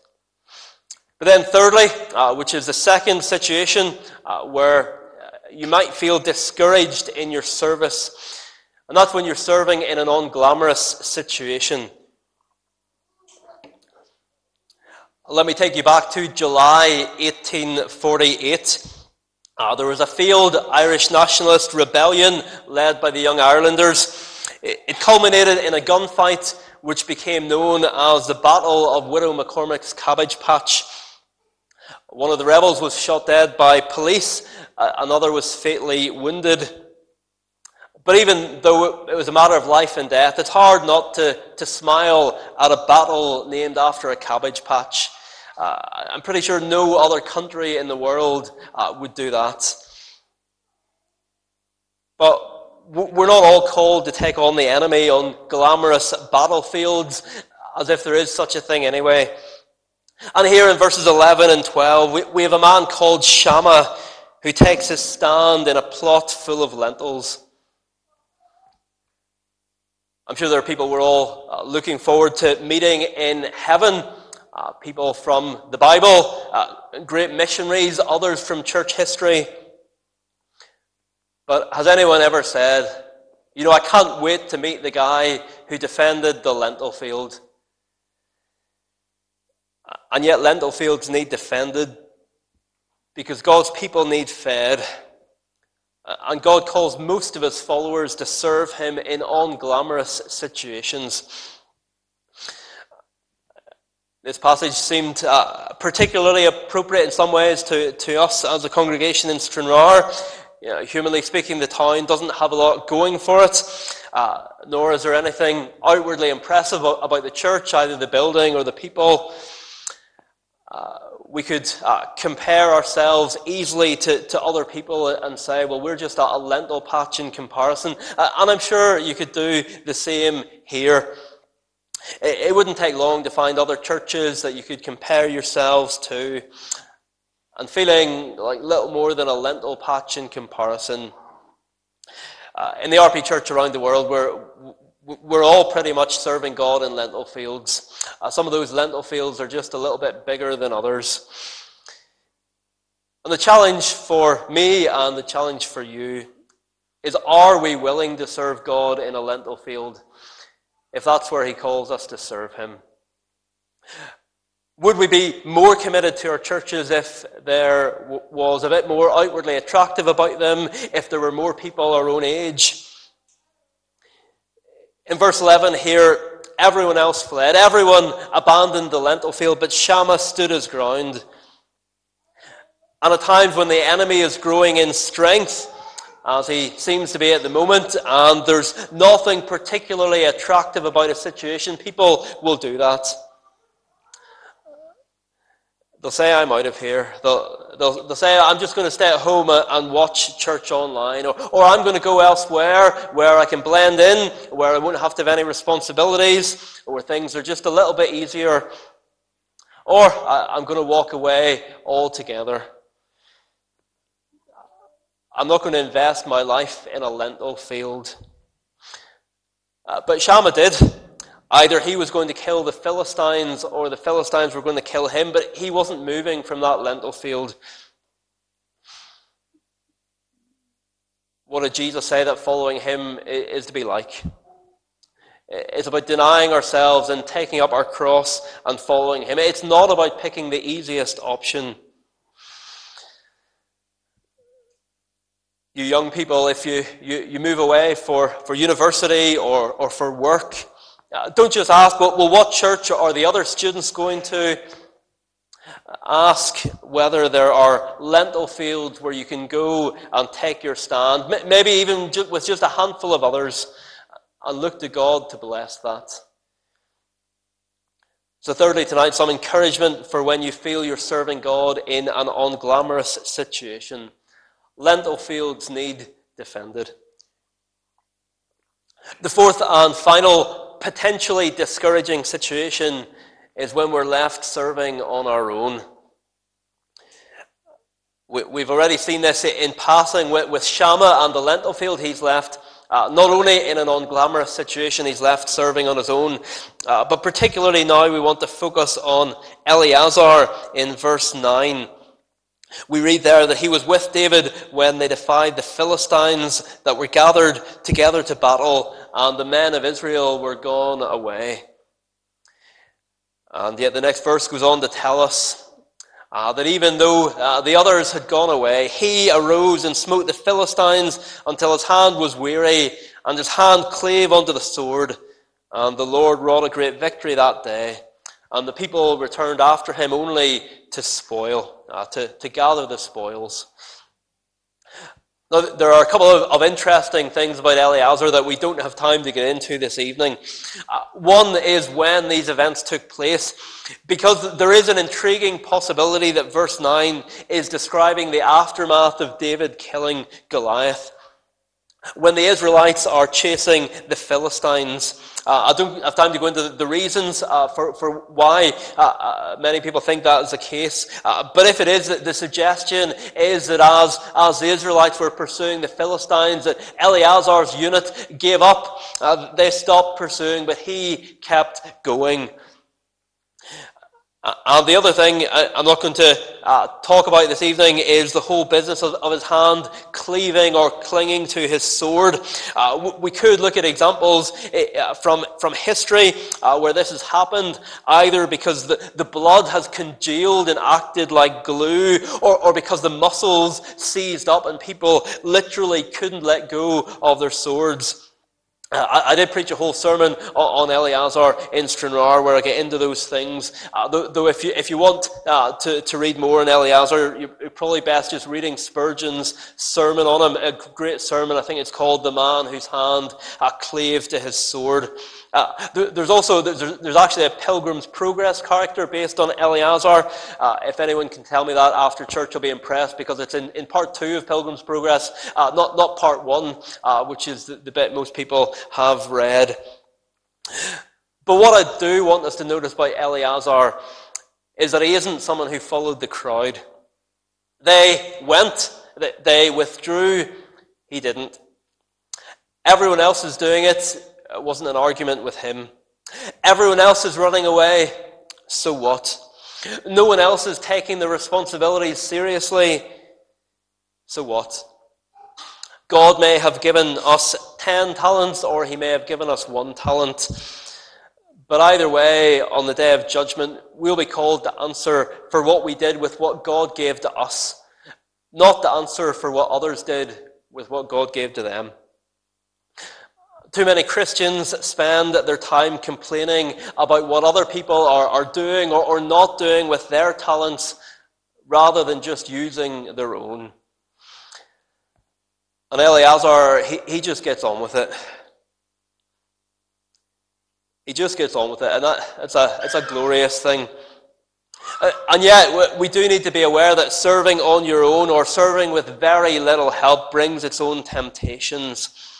But then, thirdly, uh, which is the second situation uh, where uh, you might feel discouraged in your service, and that's when you're serving in an unglamorous situation. Let me take you back to July 1848. Uh, there was a failed Irish nationalist rebellion led by the Young Irelanders. It, it culminated in a gunfight which became known as the Battle of Widow McCormick's Cabbage Patch. One of the rebels was shot dead by police, uh, another was fatally wounded. But even though it was a matter of life and death, it's hard not to, to smile at a battle named after a cabbage patch. Uh, I'm pretty sure no other country in the world uh, would do that. But we're not all called to take on the enemy on glamorous battlefields, as if there is such a thing anyway. And here in verses 11 and 12, we, we have a man called Shammah who takes his stand in a plot full of lentils. I'm sure there are people we're all uh, looking forward to meeting in heaven. Uh, people from the Bible, uh, great missionaries, others from church history. But has anyone ever said, you know, I can't wait to meet the guy who defended the lentil field? And yet, lentil fields need defended because God's people need fed. And God calls most of his followers to serve him in unglamorous situations. This passage seemed uh, particularly appropriate in some ways to, to us as a congregation in Stranraer. You know, humanly speaking, the town doesn't have a lot going for it, uh, nor is there anything outwardly impressive about the church, either the building or the people. Uh, we could uh, compare ourselves easily to, to other people and say, well, we're just a, lentil patch in comparison. Uh, and I'm sure you could do the same here. It, it wouldn't take long to find other churches that you could compare yourselves to. and feeling like little more than a lentil patch in comparison. Uh, in the RP church around the world, we're, we're all pretty much serving God in lentil fields. Uh, some of those lentil fields are just a little bit bigger than others. And the challenge for me and the challenge for you is are we willing to serve God in a lentil field if that's where He calls us to serve Him? Would we be more committed to our churches if there was a bit more outwardly attractive about them, if there were more people our own age? In verse 11 here, everyone else fled. Everyone abandoned the lentil field, but Shammah stood his ground. And at times when the enemy is growing in strength, as he seems to be at the moment, and there's nothing particularly attractive about a situation, people will do that. They'll say, I'm out of here. They'll, they'll, they'll say, I'm just going to stay at home and watch church online. Or, or I'm going to go elsewhere where I can blend in, where I won't have to have any responsibilities, or where things are just a little bit easier. Or I'm going to walk away altogether. I'm not going to invest my life in a lentil field. Uh, but Shammah did. Either he was going to kill the Philistines or the Philistines were going to kill him, but he wasn't moving from that lentil field. What did Jesus say that following him is to be like? It's about denying ourselves and taking up our cross and following him. It's not about picking the easiest option. You young people, if you, you, you move away for, for university or, or for work, uh, don't just ask, well, well, what church are the other students going to? Ask whether there are lentil fields where you can go and take your stand, maybe even with just a handful of others, and look to God to bless that. So, thirdly, tonight, some encouragement for when you feel you're serving God in an unglamorous situation. Lentil fields need defended. The fourth and final potentially discouraging situation is when we're left serving on our own. We've already seen this in passing with Shammah and the lentil field. He's left uh, not only in an unglamorous situation, he's left serving on his own, uh, but particularly now we want to focus on Eleazar in verse 9. We read there that he was with David when they defied the Philistines that were gathered together to battle, and the men of Israel were gone away. And yet the next verse goes on to tell us uh, that even though uh, the others had gone away, he arose and smote the Philistines until his hand was weary, and his hand clave unto the sword. And the Lord wrought a great victory that day. And the people returned after him only to spoil, uh, to, to gather the spoils. Now, there are a couple of, of, interesting things about Eleazar that we don't have time to get into this evening. Uh, one is when these events took place, because there is an intriguing possibility that verse 9 is describing the aftermath of David killing Goliath. When the Israelites are chasing the Philistines, uh, I don't have time to go into the reasons uh, for, for why uh, uh, many people think that is the case. Uh, but if it is, the suggestion is that as, as the Israelites were pursuing the Philistines, that Eleazar's unit gave up. Uh, they stopped pursuing, but he kept going. Uh, and the other thing uh, I'm not going to uh, talk about this evening is the whole business of, his hand cleaving or clinging to his sword. We could look at examples uh, from, from history where this has happened, either because the, blood has congealed and acted like glue, or because the muscles seized up and people literally couldn't let go of their swords. I, I, did preach a whole sermon on, on Eleazar in Stranraer where I get into those things. Uh, though, though, if you, if you want uh, to, to read more on Eleazar, you're probably best just reading Spurgeon's sermon on him. A great sermon. I think it's called The Man Whose Hand uh, Clave to His Sword. Uh, there's also there's, there's, actually a Pilgrim's Progress character based on Eleazar. Uh, if anyone can tell me that after church, I'll be impressed because it's in, in part two of Pilgrim's Progress, uh, not not part one, uh, which is the, the bit most people have read. But what I do want us to notice about Eleazar is that he isn't someone who followed the crowd. They went, they withdrew, he didn't. Everyone else is doing it. It wasn't an argument with him. Everyone else is running away. So what? No one else is taking the responsibilities seriously. So what? God may have given us ten talents, or he may have given us one talent. But either way, on the day of judgment, we'll be called to answer for what we did with what God gave to us, not to answer for what others did with what God gave to them. Too many Christians spend their time complaining about what other people are, are doing or, or not doing with their talents rather than just using their own. And Eleazar, he, he just gets on with it. He just gets on with it, and that, it's, a, it's a glorious thing. Uh, and yet, we do need to be aware that serving on your own or serving with very little help brings its own temptations.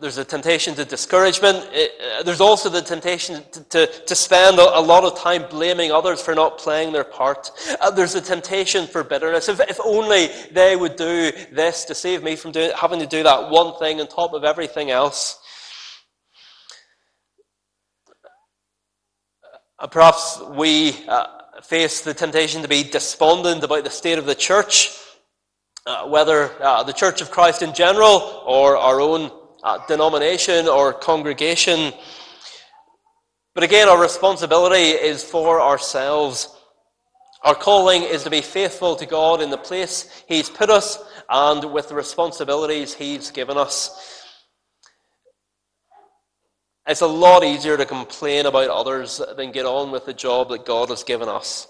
There's a temptation to discouragement. Uh, there's also the temptation to, to, to spend a, lot of time blaming others for not playing their part. Uh, there's a temptation for bitterness. If, if only they would do this to save me from doing, having to do that one thing on top of everything else. Uh, perhaps we uh, face the temptation to be despondent about the state of the church, uh, whether uh, the Church of Christ in general or our own uh, denomination or congregation. But again, our responsibility is for ourselves. Our calling is to be faithful to God in the place He's put us and with the responsibilities He's given us. It's a lot easier to complain about others than get on with the job that God has given us.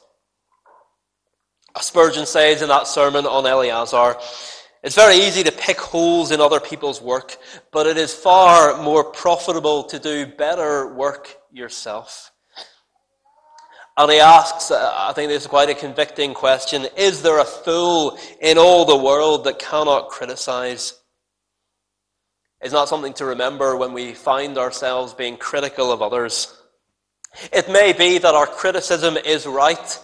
As Spurgeon says in that sermon on Eleazar, it's very easy to pick holes in other people's work, but it is far more profitable to do better work yourself. And he asks, I think this is quite a convicting question Is there a fool in all the world that cannot criticize? Is not something to remember when we find ourselves being critical of others. It may be that our criticism is right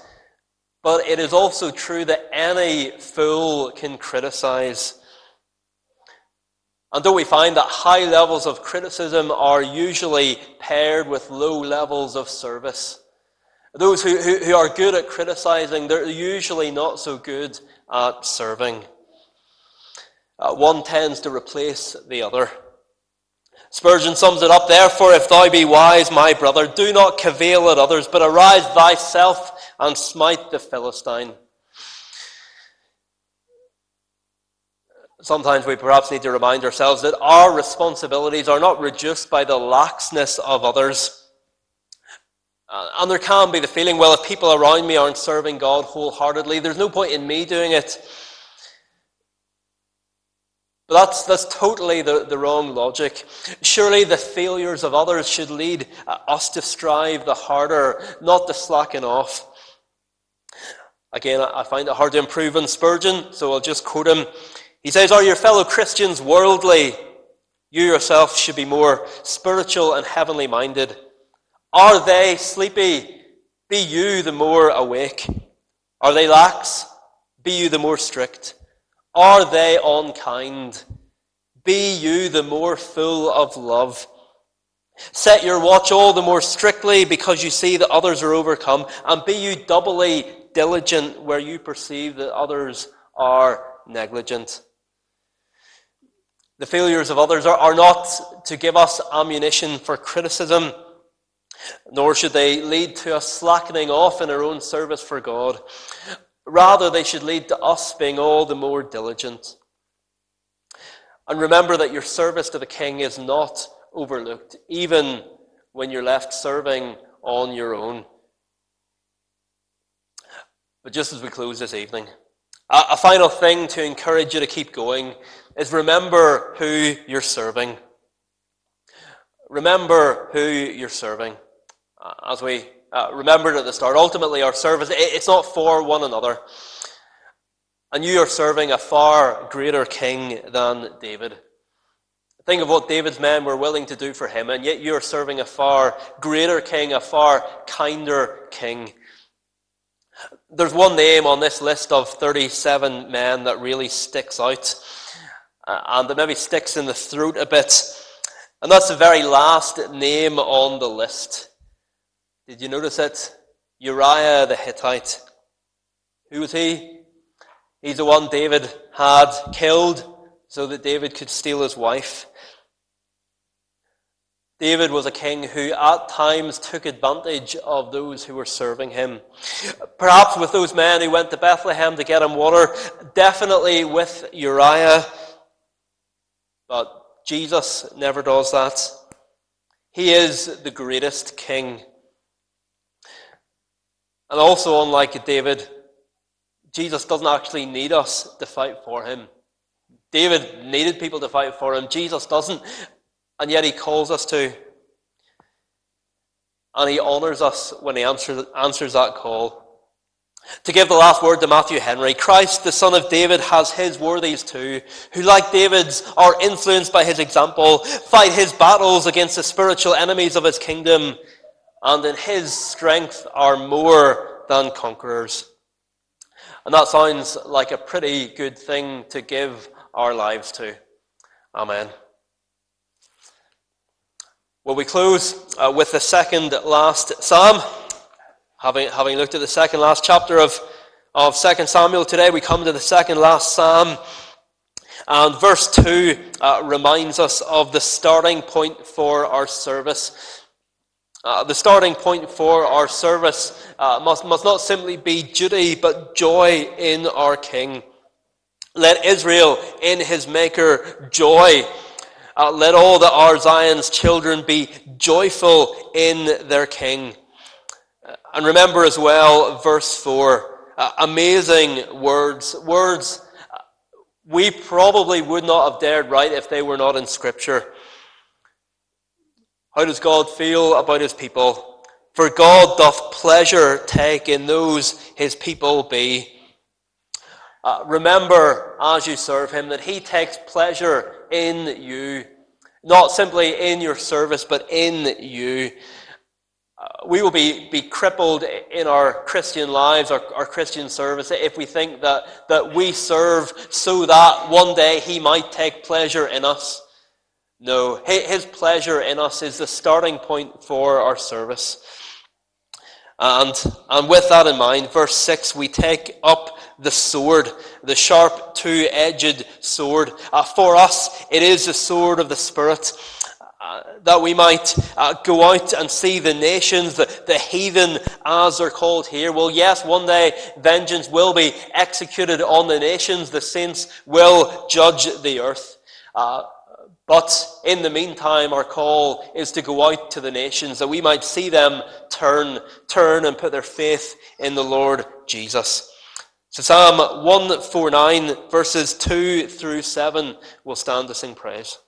but it is also true that any fool can criticize. And though we find that high levels of criticism are usually paired with low levels of service, those who, who, who are good at criticizing, they're usually not so good at serving. Uh, one tends to replace the other. Spurgeon sums it up, therefore, if thou be wise, my brother, do not cavil at others, but arise thyself and smite the Philistine. Sometimes we perhaps need to remind ourselves that our responsibilities are not reduced by the laxness of others. Uh, and there can be the feeling, well, if people around me aren't serving God wholeheartedly, there's no point in me doing it. But that's, that's totally the, the wrong logic. Surely the failures of others should lead uh, us to strive the harder, not to slacken off. Again, I find it hard to improve on Spurgeon, so I'll just quote him. He says, Are your fellow Christians worldly? You yourself should be more spiritual and heavenly minded. Are they sleepy? Be you the more awake. Are they lax? Be you the more strict. Are they unkind? Be you the more full of love. Set your watch all the more strictly because you see that others are overcome, and be you doubly diligent where you perceive that others are negligent. The failures of others are, are not to give us ammunition for criticism, nor should they lead to us slackening off in our own service for God. Rather, they should lead to us being all the more diligent. And remember that your service to the king is not overlooked, even when you're left serving on your own. But just as we close this evening, a, final thing to encourage you to keep going is remember who you're serving. Remember who you're serving. As we uh, remembered at the start, ultimately our service, it, it's not for one another. And you are serving a far greater king than David. Think of what David's men were willing to do for him, and yet you are serving a far greater king, a far kinder king. There's one name on this list of 37 men that really sticks out, uh, and that maybe sticks in the throat a bit. And that's the very last name on the list. Did you notice it? Uriah the Hittite. Who was he? He's the one David had killed so that David could steal his wife. David was a king who at times took advantage of those who were serving him. Perhaps with those men who went to Bethlehem to get him water, definitely with Uriah. But Jesus never does that. He is the greatest king. And also, unlike David, Jesus doesn't actually need us to fight for him. David needed people to fight for him. Jesus doesn't. And yet he calls us to. And he honors us when he answers, answers that call. To give the last word to Matthew Henry, Christ, the son of David, has his worthies too, who, like David's, are influenced by his example, fight his battles against the spiritual enemies of his kingdom, and in his strength are more than conquerors. And that sounds like a pretty good thing to give our lives to. Amen. Well, we close uh, with the second last psalm. Having, having looked at the second last chapter of, of 2 Samuel today, we come to the second last psalm. And verse 2 uh, reminds us of the starting point for our service. Uh, the starting point for our service uh, must, must not simply be duty, but joy in our King. Let Israel in his Maker joy. Uh, let all that are Zion's children be joyful in their King. And remember as well, verse 4, uh, amazing words. Words we probably would not have dared write if they were not in Scripture. How does God feel about his people? For God doth pleasure take in those his people be. Uh, remember as you serve him that he takes pleasure in you. Not simply in your service, but in you. Uh, we will be, be crippled in our Christian lives, our, our Christian service, if we think that, that we serve so that one day He might take pleasure in us. No, His pleasure in us is the starting point for our service. And, and with that in mind, verse 6, we take up the sword, the sharp two edged sword. Uh, for us, it is the sword of the Spirit. Uh, that we might uh, go out and see the nations, the, the heathen, as they're called here. Well, yes, one day vengeance will be executed on the nations. The saints will judge the earth. Uh, but in the meantime, our call is to go out to the nations that we might see them turn, turn and put their faith in the Lord Jesus. So Psalm 149, verses 2 through 7, will stand to sing praise.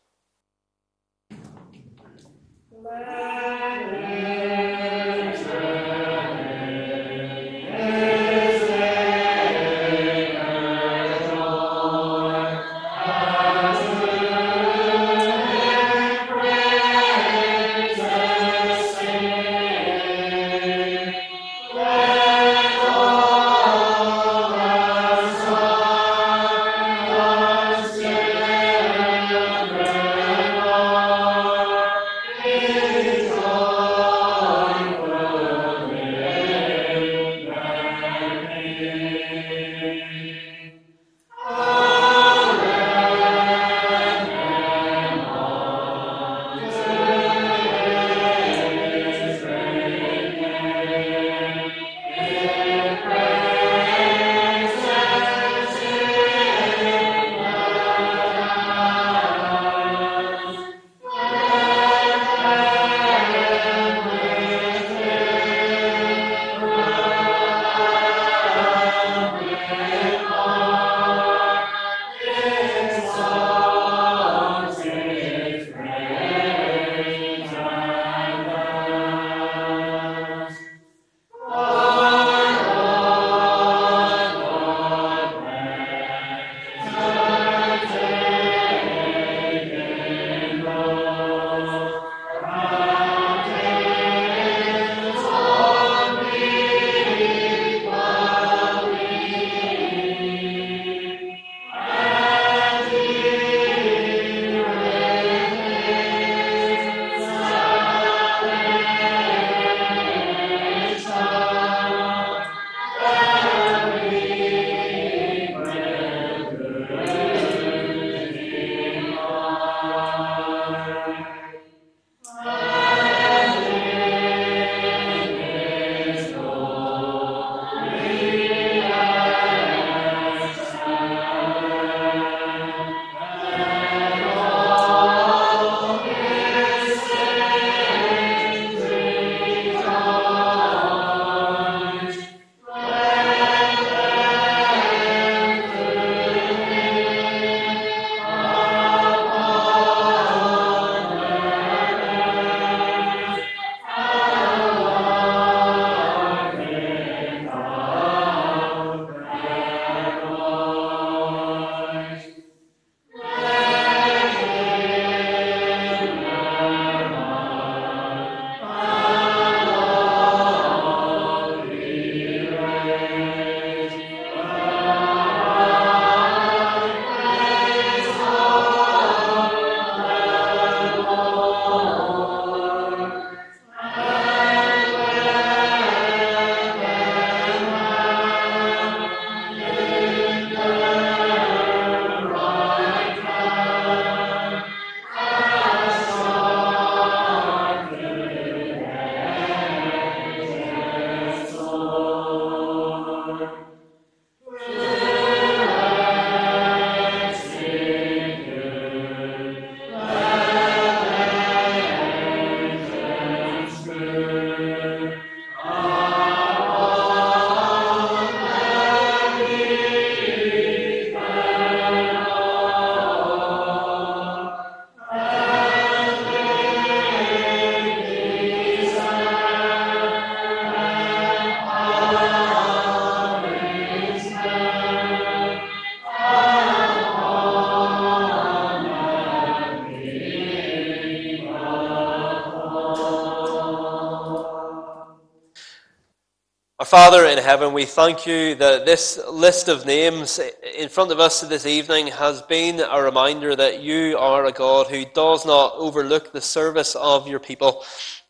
Father in heaven, we thank you that this list of names in front of us this evening has been a reminder that you are a God who does not overlook the service of your people.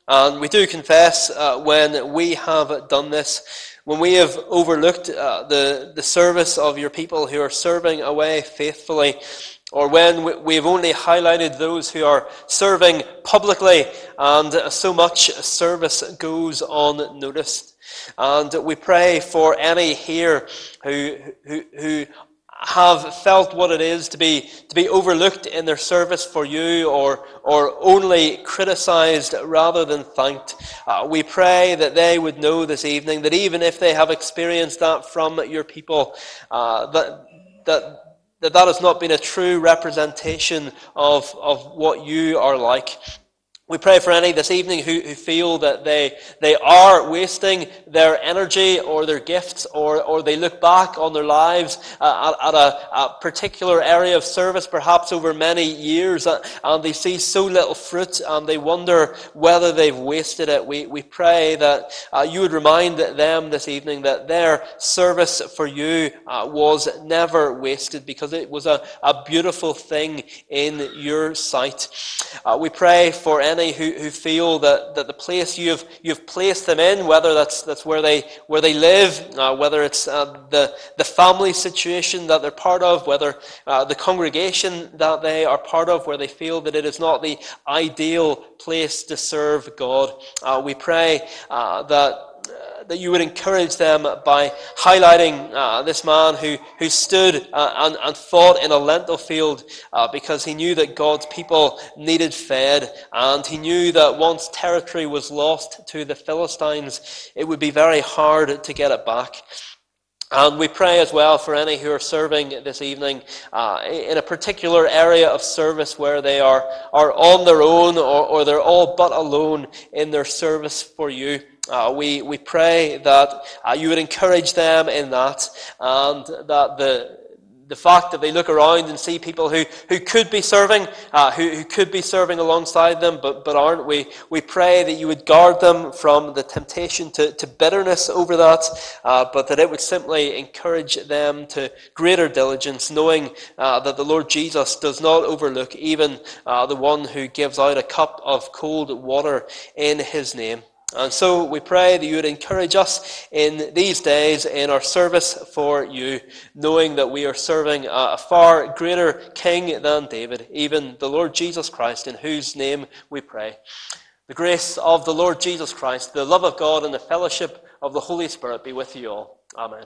And we do confess uh, when we have done this, when we have overlooked uh, the, the service of your people who are serving away faithfully, or when we have only highlighted those who are serving publicly and so much service goes unnoticed. And we pray for any here who, who, who have felt what it is to be, to be overlooked in their service for you or, or only criticized rather than thanked. Uh, we pray that they would know this evening that even if they have experienced that from your people, uh, that, that that that has not been a true representation of, of what you are like. We pray for any this evening who, who feel that they, they are wasting their energy or their gifts or, or they look back on their lives uh, at, at a, a, particular area of service, perhaps over many years, uh, and they see so little fruit and they wonder whether they've wasted it. We, we pray that uh, you would remind them this evening that their service for you uh, was never wasted because it was a, a beautiful thing in your sight. Uh, we pray for any many who, who feel that, that the place you've, you've placed them in, whether that's, that's where they, where they live, uh, whether it's uh, the, the family situation that they're part of, whether uh, the congregation that they are part of, where they feel that it is not the ideal place to serve God. Uh, we pray uh, that that you would encourage them by highlighting uh, this man who, who stood uh, and, and fought in a lentil field uh, because he knew that God's people needed fed, and he knew that once territory was lost to the Philistines, it would be very hard to get it back. And we pray as well for any who are serving this evening uh, in a particular area of service where they are, are on their own or, or they're all but alone in their service for you. Uh, we, we pray that uh, you would encourage them in that and that the, the fact that they look around and see people who, who could be serving, uh, who, who could be serving alongside them, but, but aren't, we, we pray that you would guard them from the temptation to, to bitterness over that, uh, but that it would simply encourage them to greater diligence, knowing uh, that the Lord Jesus does not overlook even uh, the one who gives out a cup of cold water in his name. And so we pray that you would encourage us in these days in our service for you, knowing that we are serving a far greater King than David, even the Lord Jesus Christ, in whose name we pray. The grace of the Lord Jesus Christ, the love of God, and the fellowship of the Holy Spirit be with you all. Amen.